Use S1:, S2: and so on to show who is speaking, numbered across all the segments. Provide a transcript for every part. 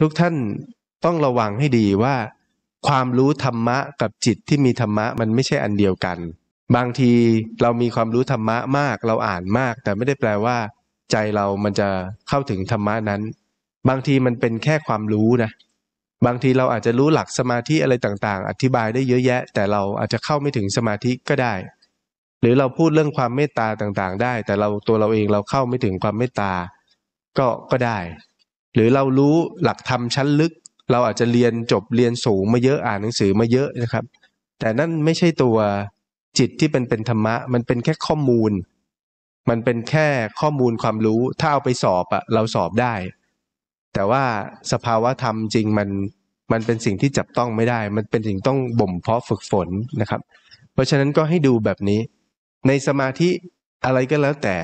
S1: ทุกท่านต้องระวังให้ดีว่า ความรู้ธรรมะกับจิตที่มีธรรมะมันไม่ใช่อันเดียวกัน บางทีเรามีความรู้ธรรมะมาก เราอ่านมาก แต่ไม่ได้แปลว่า ใจเรามันจะเข้าถึงธรรมะนั้น บางทีมันเป็นแค่ความรู้นะบางทีเราอาจจะรู้หลักสมาธิอะไรต่างๆ อธิบายได้เยอะแยะ แต่เราอาจจะเข้าไม่ถึงสมาธิก็ได้ หรือเราพูดเรื่องความเมตตาต่างๆ ได้ แต่เราตัวเราเองเราเข้าไม่ถึงความเมตตาก็ก็ได้ หรือเรารู้หลักธรรมชั้นลึก เราอาจจะเรียนจบเรียนสูงมาเยอะอ่านหนังสือมาเยอะนะครับ แต่นั่นไม่ใช่ตัวจิตที่เป็นเป็นธรรมะ มันเป็นแค่ข้อมูล มันเป็นแค่ข้อมูลความรู้ ถ้าเอาไปสอบอะเราสอบได้ แต่ว่าสภาวะธรรมจริงมันมันเป็นสิ่งที่จับต้องไม่ได้ มันเป็นสิ่งต้องบ่มเพาะฝึกฝนนะครับ เพราะฉะนั้นก็ให้ดูแบบนี้ ในสมาธิอะไรก็แล้วแต่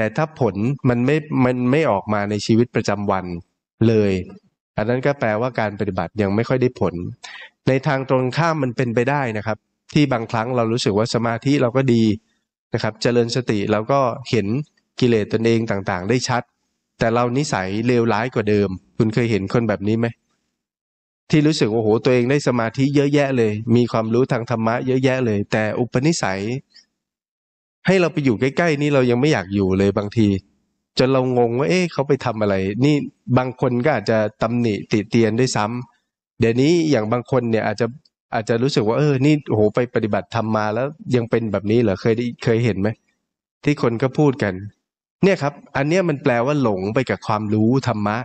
S1: แต่ถ้าผลมันไม่มันไม่ออกมาในชีวิตประจำวันเลย อันนั้นก็แปลว่าการปฏิบัติยังไม่ค่อยได้ผล ในทางตรงข้ามมันเป็นไปได้นะครับ ที่บางครั้งเรารู้สึกว่าสมาธิเราก็ดีนะครับ เจริญสติเราก็เห็นกิเลสตนเองต่างๆ ได้ชัด แต่เรานิสัยเลวร้ายกว่าเดิม คุณเคยเห็นคนแบบนี้ไหมที่รู้สึกว่าโอ้โหตัวเองได้สมาธิเยอะแยะเลย มีความรู้ทางธรรมะเยอะแยะเลย แต่อุปนิสัย ให้เราไปอยู่ใกล้ๆนี่เรายังไม่อยากอยู่เลยบางทีจนเรางงว่า เอ๊ะเขาไปทำอะไร นี่บางคนก็อาจจะตำหนิติเตียนด้วยซ้ำเดี๋ยวนี้อย่างบางคนเนี่ยอาจจะอาจจะรู้สึกว่าเออ นี่โหไปปฏิบัติธรรมมาแล้วยังเป็นแบบนี้เหรอเคยได้เคยเห็นไหมที่คนก็พูดกัน เนี่ยครับ อันเนี้ยมันแปลว่าหลงไปกับความรู้ธรรมะ